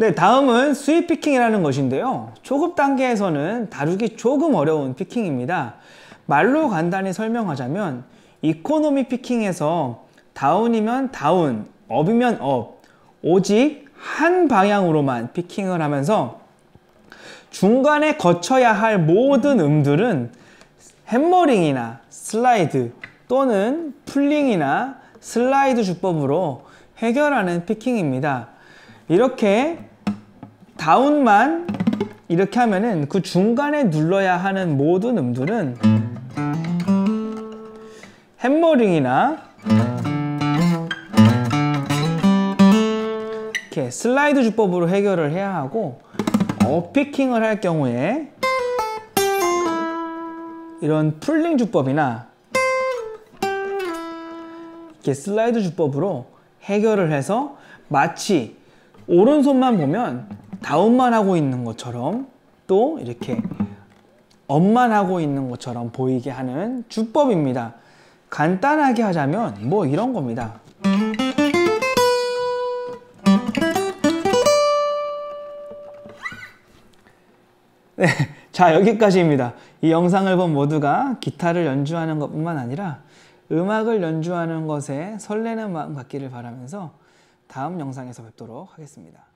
네, 다음은 sweep picking이라는 것인데요. 초급 단계에서는 다루기 조금 어려운 picking입니다. 말로 간단히 설명하자면 economy picking에서 down이면 down, up이면 up, 오직 한 방향으로만 picking을 하면서 중간에 거쳐야 할 모든 음들은 hammering이나 슬라이드 또는 pulling이나 슬라이드 주법으로 해결하는 피킹입니다. 이렇게 다운만 이렇게 하면은 그 중간에 눌러야 하는 모든 음들은 hä머링이나 이렇게 슬라이드 주법으로 해결을 해야 하고 어피킹을 할 경우에 이런 풀링 주법이나 이렇게 슬라이드 주법으로 해결을 해서 마치 오른손만 보면 다운만 하고 있는 것처럼 또 이렇게 업만 하고 있는 것처럼 보이게 하는 주법입니다. 간단하게 하자면 뭐 이런 겁니다. 네, 자 여기까지입니다. 이 영상을 본 모두가 기타를 연주하는 것뿐만 아니라 음악을 연주하는 것에 설레는 마음 갖기를 바라면서 다음 영상에서 뵙도록 하겠습니다.